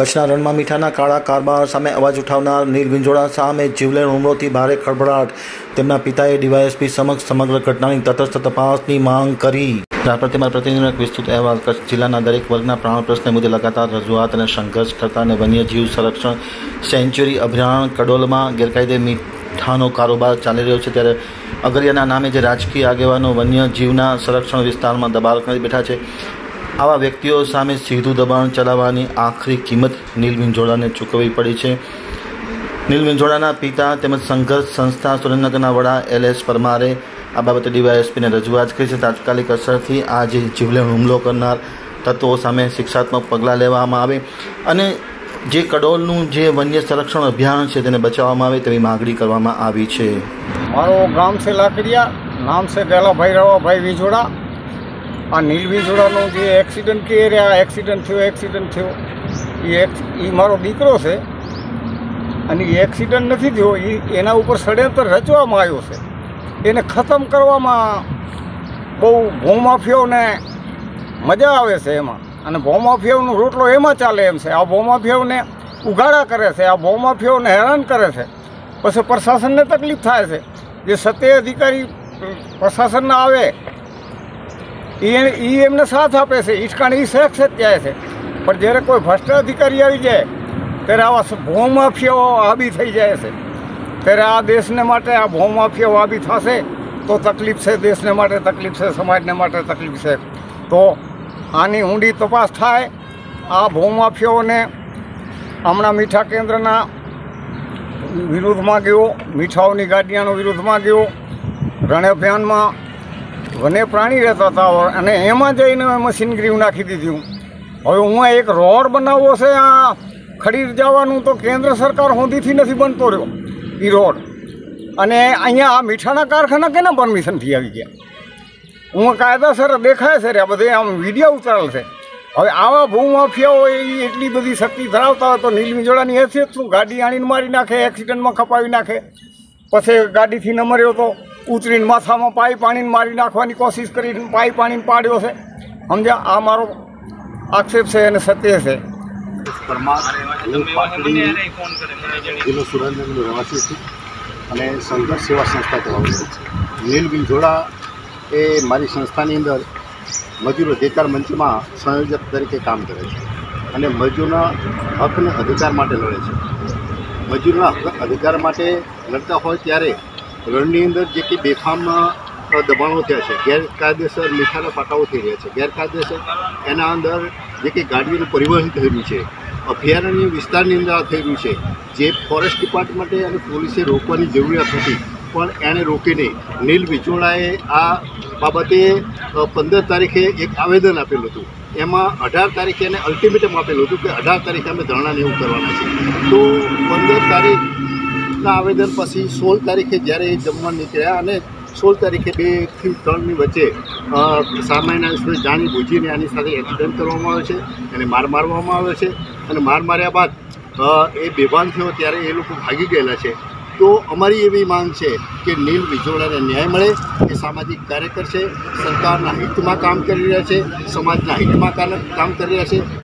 કચ્છના રણમાં મીઠાના કાળા કારબાર સામે અવાજ ઉઠાવનાર નીલ વિંજોડા સામે જીવલેણ હુમલોથી ભારે ખળભળાટ. તેમના પિતાએ ડીવાયએસપી સમક્ષ સમગ્ર ઘટનાની તટસ્થ તપાસની માંગ કરી. રાષ્ટ્રપતિમાં પ્રતિનિધિનો એક વિસ્તૃત અહેવાલ. કચ્છ જિલ્લાના દરેક વર્ગના પ્રાણ પ્રશ્ને મુદ્દે લગાતાર રજૂઆત અને સંઘર્ષ કરતા અને વન્યજીવ સંરક્ષણ સેન્ચ્યુરી અભિયાન કડોલમાં ગેરકાયદે મીઠાનો કારોબાર ચાલી રહ્યો છે ત્યારે અગરિયાના નામે જે રાજકીય આગેવાનો વન્યજીવના સંરક્ષણ વિસ્તારમાં દબાણ કરી બેઠા છે આવા વ્યક્તિઓ સામે સીધું દબાણ ચલાવવાની આખરી કિંમત નીલ વિંજોડાને ચૂકવવી પડી છે. નીલ વિંજોડાના પિતા તેમજ સંઘર્ષ સંસ્થા સુરેન્દ્રનગરના વડા એલ એસ પરમારે આ બાબતે ડીવાયએસપીને રજૂઆત કરી છે. તાત્કાલિક અસરથી આ જે જીવલેણ હુમલો કરનાર તત્વો સામે શિક્ષાત્મક પગલાં લેવામાં આવે અને જે કડોલનું જે વન્ય સંરક્ષણ અભિયાન છે તેને બચાવવામાં આવે તેવી માગણી કરવામાં આવી છે. મારું ગામ છે લાકડિયા, નામ છે ગેલાભાઈ રવાભાઈ વિજોડા આ નીલ વિજોડાનો જે એક્સિડન્ટ કે આ એક્સિડન્ટ થયો એક્સિડન્ટ થયો એ એ મારો દીકરો છે. અને એ એક્સિડન્ટ નથી થયો એ એના ઉપર ષડયંત્ર રચવામાં આવ્યો છે. એને ખતમ કરવામાં બહુ ભૂમાફિયાઓને મજા આવે છે એમાં. અને ભૂમાફિયાઓનો રોટલો એમાં ચાલે એમ છે. આ ભૂમાફિયાઓને ઉગાડા કરે છે, આ ભૂમાફિયાઓને હેરાન કરે છે. પછી પ્રશાસનને તકલીફ થાય છે. જે સત્ય અધિકારી પ્રશાસનના આવે એ એ એમને સાથ આપે છે. ઈટકાણ એ સુરક્ષિત જાય છે. પણ જ્યારે કોઈ ભ્રષ્ટ અધિકારી આવી જાય, ત્યારે આવા ભૂમાફિયાઓ આબી થઈ જાય છે. ત્યારે આ દેશને માટે આ ભૂમાફિયાઓ આબી થશે તો તકલીફ છે દેશને માટે, તકલીફ છે સમાજને માટે તકલીફ છે. તો આની ઊંડી તપાસ થાય. આ ભૂમાફિયાઓને હમણાં મીઠા કેન્દ્રના વિરુદ્ધમાં ગયો, મીઠાઓની ગાડિયાનો વિરુદ્ધમાં ગયો રણ અભિયાનમાં વન્ય પ્રાણી રહેતા હતા અને એમાં જઈને મશીનગીરી નાખી દીધી. હવે હું એક રોડ બનાવવો છે, આ ખડીર જવાનું તો કેન્દ્ર સરકાર હોંધીથી નથી બનતો રહ્યો એ રોડ. અને અહીંયા આ મીઠાના કારખાના કેના પરમિશનથી આવી ગયા? હું કાયદાસર દેખાય છે રે બધે આમ વીડિયો ઉતારેલ છે. હવે આવા ભૂમાફિયાઓ એ એટલી બધી શક્તિ ધરાવતા હોય તો નીલમી જોડાની હેસિયત શું? ગાડી આણીને મારી નાખે એક્સિડન્ટમાં ખપાવી નાખે. પછી ગાડીથી ન મર્યો તો ઉતરીને માથામાં પાઈ પાણીને મારી નાખવાની કોશિશ કરીને પાઈ પાણીને પાડ્યો છે. સમજ્યા? આ મારો આક્ષેપ છે અને સત્ય છે. જિલ્લો સુરેન્દ્રનગરનો અને સંઘર્ષ સેવા સંસ્થા ચલાવું છું. નીલ જોડા એ મારી સંસ્થાની અંદર મજૂર અધિકાર મંચમાં સંયોજક તરીકે કામ કરે છે અને મજૂરના હકને અધિકાર માટે લડે છે. મજૂરના અધિકાર માટે લડતા હોય ત્યારે રણની અંદર જે કે બેફામ દબાણો થયા છે, ગેરકાયદેસર મીઠાના પાટાઓ થઈ રહ્યા છે. ગેરકાયદેસર એના અંદર જે કે ગાડીઓનું પરિવહન થયેલું છે, અભયારણ્ય વિસ્તારની અંદર આ રહ્યું છે, જે ફોરેસ્ટ ડિપાર્ટમેન્ટે અને પોલીસે રોકવાની જરૂરિયાત હતી. પણ એણે રોકીને નીલ વિચોળાએ આ બાબતે પંદર તારીખે એક આવેદન આપેલું હતું. એમાં અઢાર તારીખે એને અલ્ટિમેટમ આપેલું હતું કે અઢાર તારીખે અમે ધરણાને એવું કરવાના છે તો પંદર તારીખના આવેદન પછી સોળ તારીખે જ્યારે એ જમવા નીકળ્યા અને સોળ તારીખે બેથી ત્રણની વચ્ચે સામાન્ય જાણી બુજીને આની સાથે એક્સિડન્ટ કરવામાં આવે છે એને માર મારવામાં આવે છે. અને માર માર્યા બાદ એ બેભાન થયો ત્યારે એ લોકો ભાગી ગયેલા છે. તો અમારી એવી માંગ છે કે નીલ વિજોડાને ન્યાય મળે, એ સામાજિક કાર્યકર છે, સરકારના હિતમાં કામ કરી રહ્યા છે, સમાજના હિતમાં કામ કરી રહ્યા છે.